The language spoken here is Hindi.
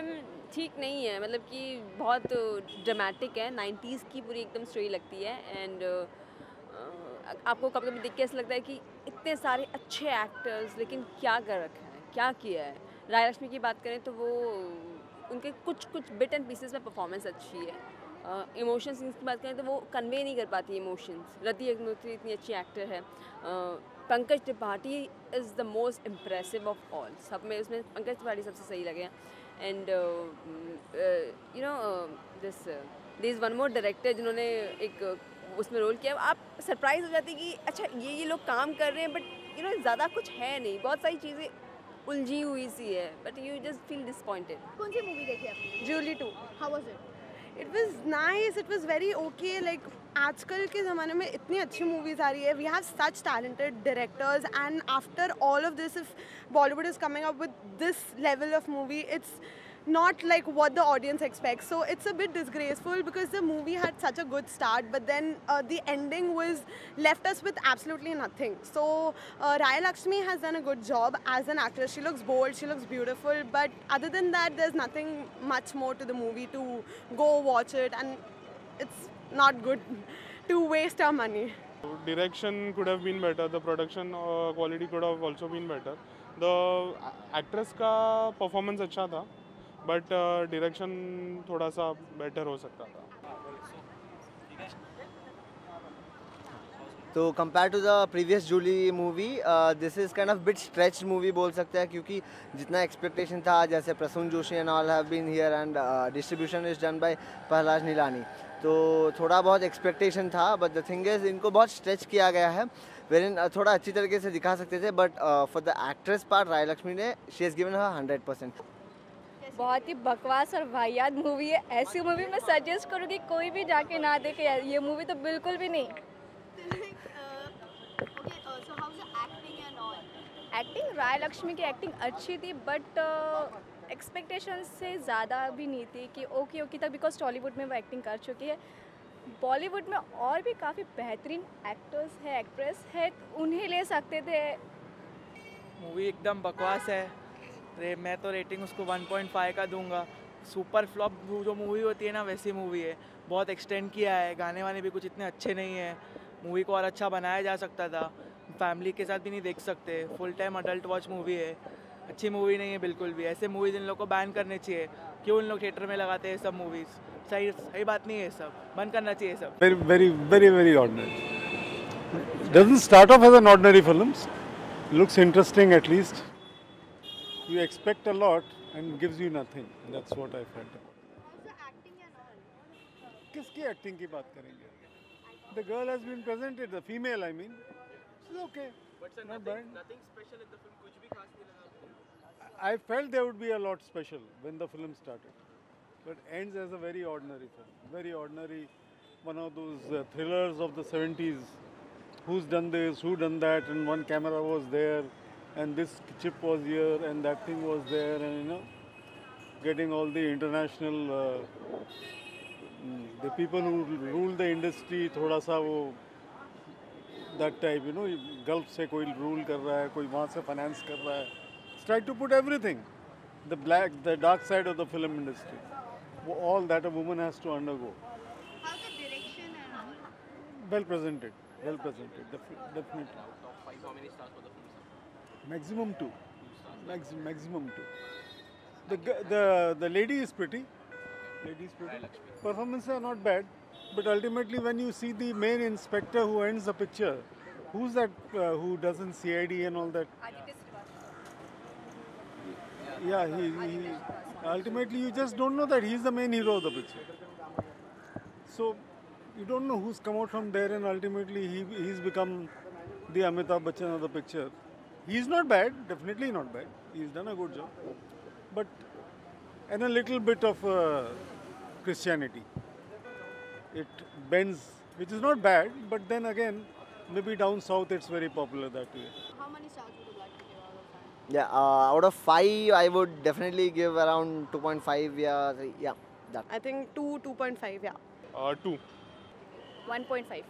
फ़िल्म ठीक नहीं है मतलब कि बहुत ड्रामेटिक है। 90s की पूरी एकदम स्टोरी लगती है एंड आपको कभी कभी देख के ऐसा लगता है कि इतने सारे अच्छे एक्टर्स लेकिन क्या कर रखा है, क्या किया है? राय लक्ष्मी की बात करें तो वो उनके कुछ कुछ बिट एंड पीसेस में परफॉर्मेंस अच्छी है। इमोशंस की बात करें तो वो कन्वे नहीं कर पाती इमोशंस रति अग्नोत्री इतनी अच्छी एक्टर है। Pankaj Tripathi is the most impressive of all सब में उसमें पंकज त्रिपाठी सबसे सही लगे हैं। And you know this this one more director जिन्होंने एक उसमें रोल किया। आप सरप्राइज़ हो जाती कि अच्छा ये ये लोग काम कर रहे हैं बट यू नो ज़्यादा कुछ है नहीं। बहुत सारी चीज़ें उलझी हुई सी है but you just feel disappointed कौन सी मूवी देखी आपने? Julie two how was it it was nice it was very okay like आजकल के ज़माने में इतनी अच्छी मूवीज़ आ रही है. We have such talented directors and after all of this if Bollywood is coming up with this level of movie it's not like what the audience expects. So it's a bit disgraceful because the movie had such a good start, but then uh, the ending was left us with absolutely nothing. So uh, Raya Lakshmi has done a good job as an actress. She looks bold, she looks beautiful, but other than that, there's nothing much more to the movie to go watch it, and it's not good to waste our money. Direction could have been better. The production uh, quality could have also been better. The actress का performance अच्छा था बट डायरेक्शन थोड़ा सा बेटर हो सकता था। तो compare to the previous Julie movie this is kind of bit stretch movie बोल सकते हैं क्योंकि जितना एक्सपेक्टेशन था जैसे Prasoon Joshi and all have been here and distribution is done by Prahlad Nihalani तो थोड़ा बहुत एक्सपेक्टेशन था बट द थिंग इज़ इनको बहुत स्ट्रेच किया गया है वेर इन uh, थोड़ा अच्छी तरीके से दिखा सकते थे but for the actress part Rai Laxmi ने she is given hundred percent बहुत ही बकवास और वाहियात मूवी है। ऐसी मूवी मैं सजेस्ट करूँगी, कोई भी जाके ना देखे। ये मूवी तो बिल्कुल भी नहीं। एक्टिंग राय लक्ष्मी की एक्टिंग अच्छी थी बट एक्सपेक्टेशन से ज़्यादा भी नहीं थी कि ओके ओके तक बिकॉज़ टॉलीवुड में वो एक्टिंग कर चुकी है। बॉलीवुड में और भी काफ़ी बेहतरीन एक्टर्स है एक्ट्रेस है उन्हें ले सकते थे। मूवी एकदम बकवास है। रे, मैं तो रेटिंग उसको 1.5 का दूँगा। सुपर फ्लॉप जो मूवी होती है ना, वैसी मूवी है। बहुत एक्सटेंड किया है, गाने वाने भी कुछ इतने अच्छे नहीं है। मूवी को और अच्छा बनाया जा सकता था। फैमिली के साथ भी नहीं देख सकते। Full time adult watch movie है। अच्छी मूवी नहीं है बिल्कुल भी। ऐसे मूवीज़ इन लोग को बैन करने चाहिए। क्यों उन लोग थिएटर में लगाते हैं सब मूवीज़ सही सही बात नहीं है सब। बंद करना चाहिए सब। Very very very very ordinary as an ordinary films looks interesting at least. you expect a lot and gives you nothing. That's what I felt. किसकी एक्टिंग की बात करेंगे The girl has been presented, the female I mean. She's okay. But sir, Not nothing, bad. nothing special in the film. कुछ भी खास नहीं लगा I felt there would be a lot special when the film started. But ends as a very ordinary film. Very ordinary, one of those uh, thrillers of the 70s. Who's done this, who done that, and one camera was there and this chip was here and that thing was there and you know getting all the international uh, mm, the people who rule the industry thoda sa wo that type you know gulf se koi rule kar raha hai koi wahan se finance kar raha hai. Try to put everything the black the dark side of the film industry. All that a woman has to undergo. How's the direction and well presented well presented definitely. Top 5 how many stars for the film Maximum two. Max, maximum two. The, the, the lady is pretty. Lady is pretty. Performances are not bad. But ultimately, when you see the main inspector who ends the picture, who's that uh, who doesn't CID and all that? Yeah, he, he, ultimately you just don't know that he's the main hero of the picture. So you don't know who's come out from there and ultimately he, he's become the Amitabh Bachchan of the picture. He's not bad, definitely not bad. He's done a good job. But and a little bit of uh, Christianity. It bends, which is not bad, but then again, maybe down south it's very popular that way. How many stars would you like to give out of five? Yeah, uh, out of five, I would definitely give around 2.5. Yeah, yeah, that. I think 2, 2.5, yeah. Uh, two. 1.5